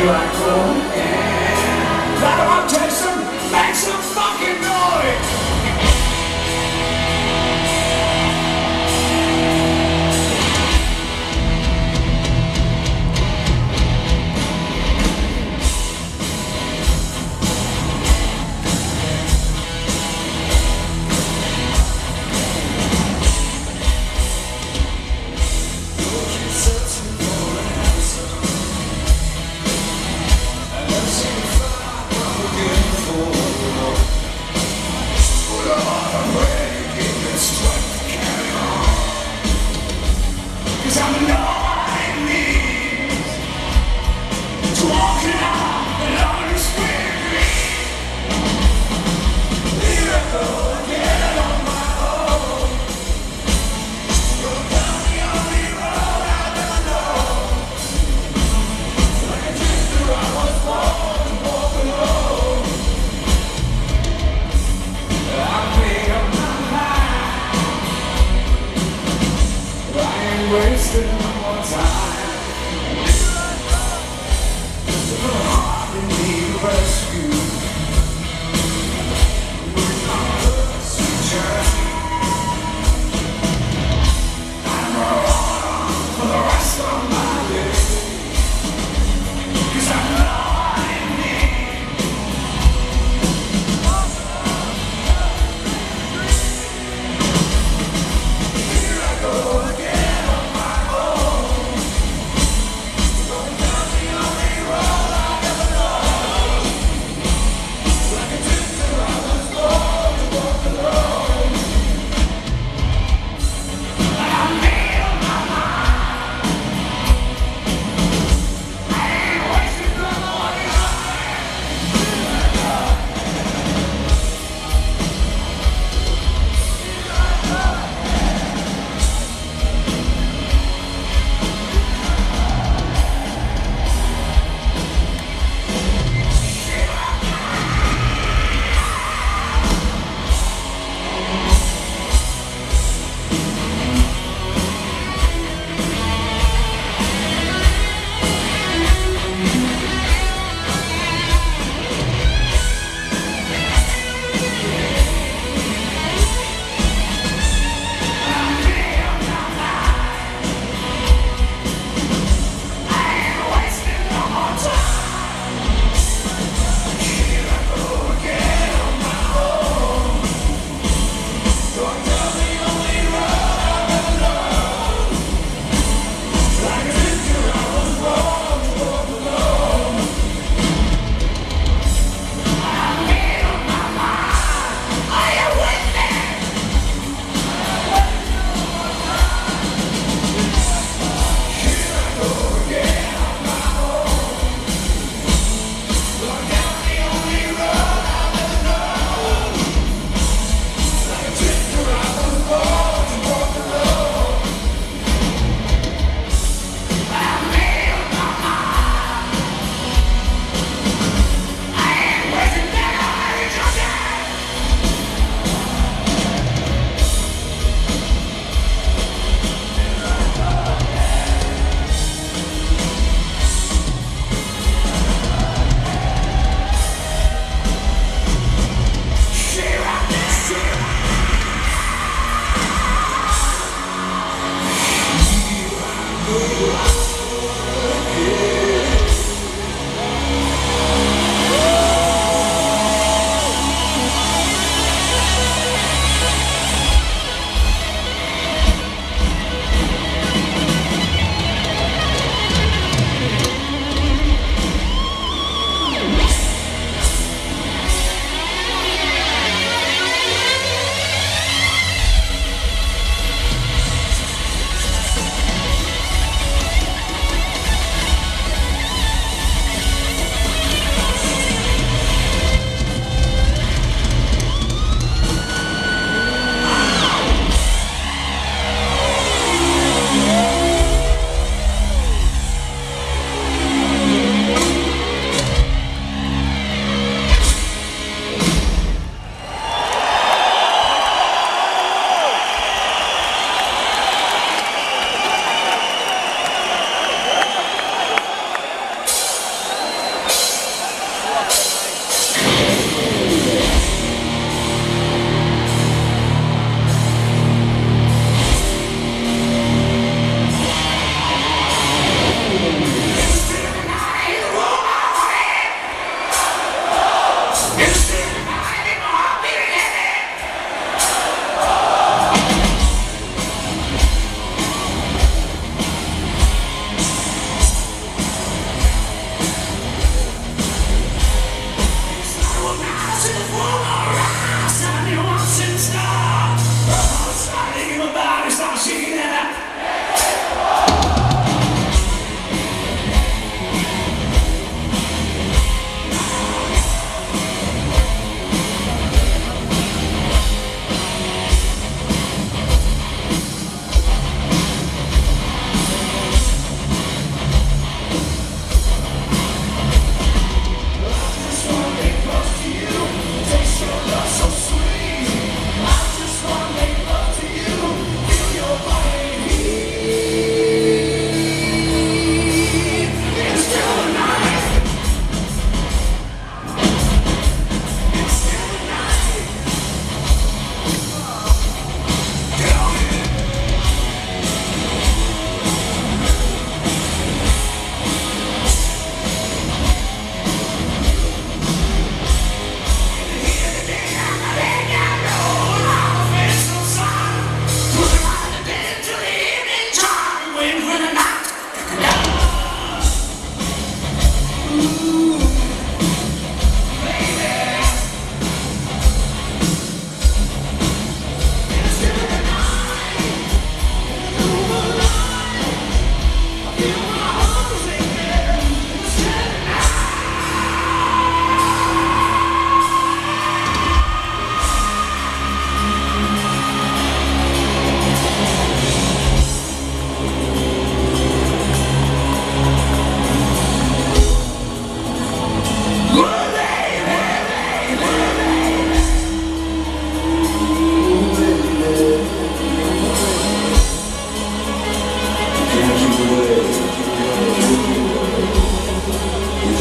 you are cool.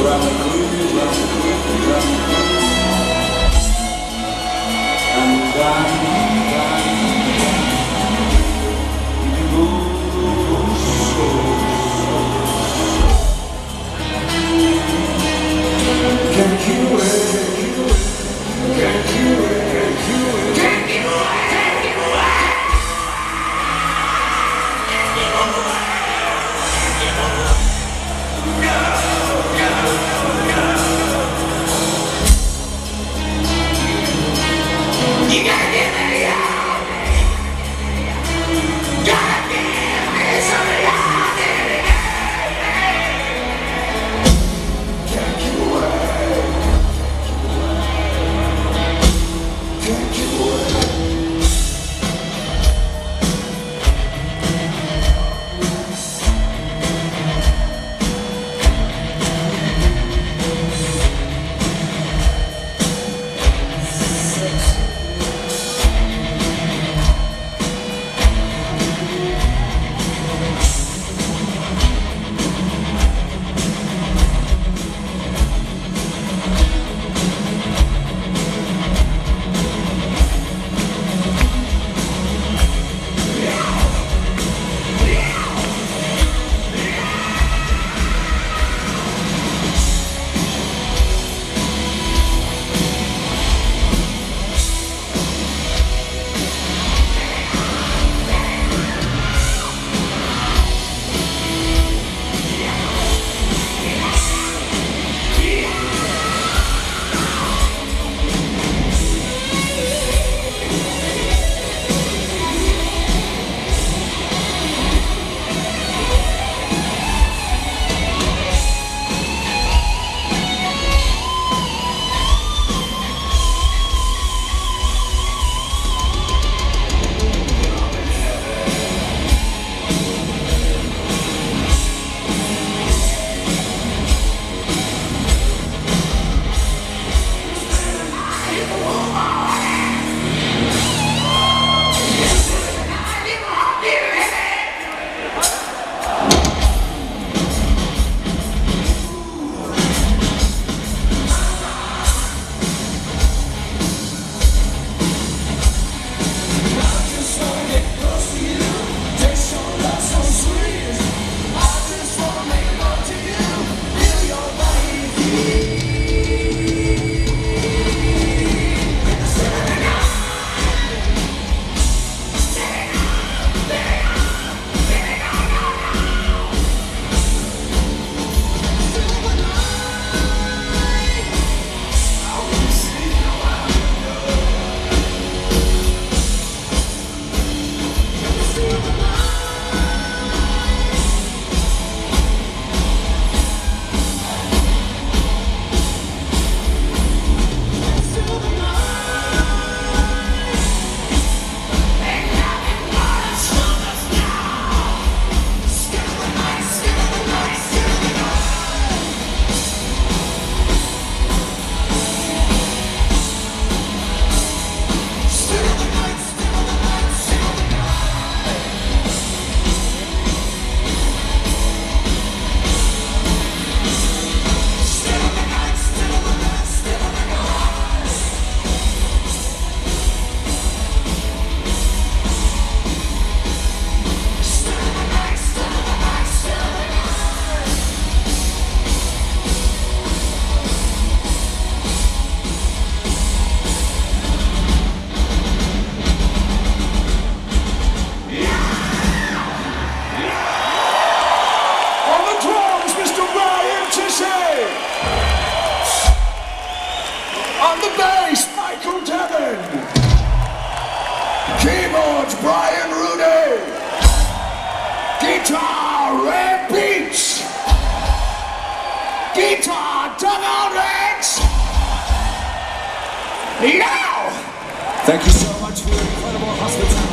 right. Thank you so much for your incredible hospitality.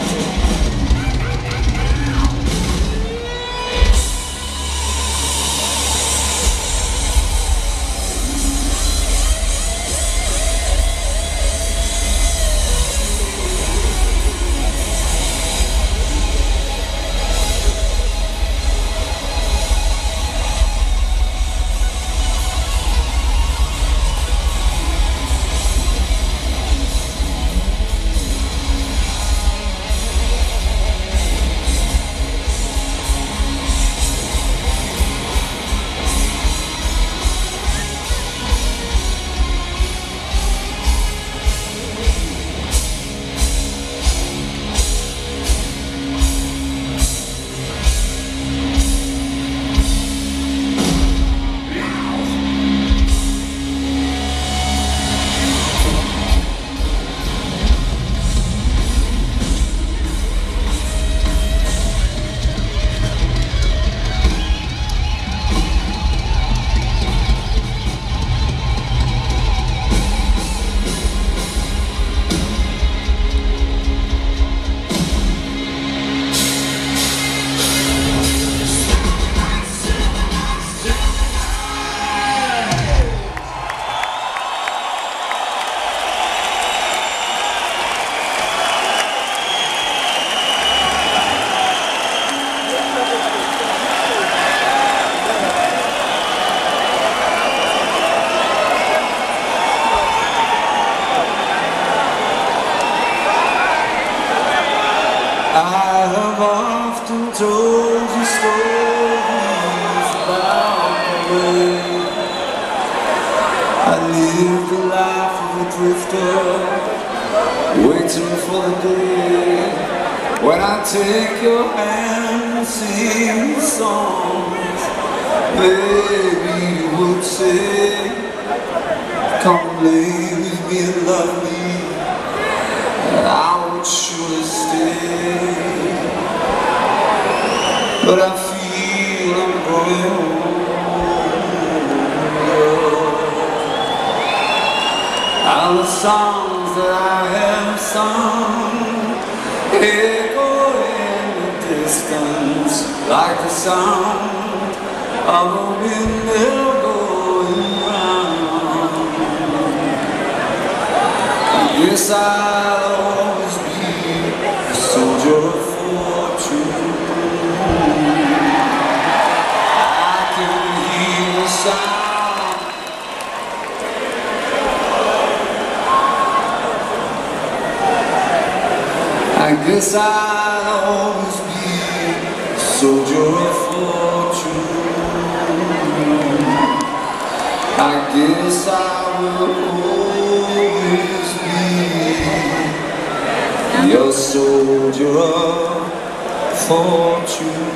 But I feel I'm growing And the songs that I have sung echo in the distance like the sound of a windmill going round. Yes, I'll I guess I'll always be a soldier of fortune. I guess I will always be your soldier of fortune.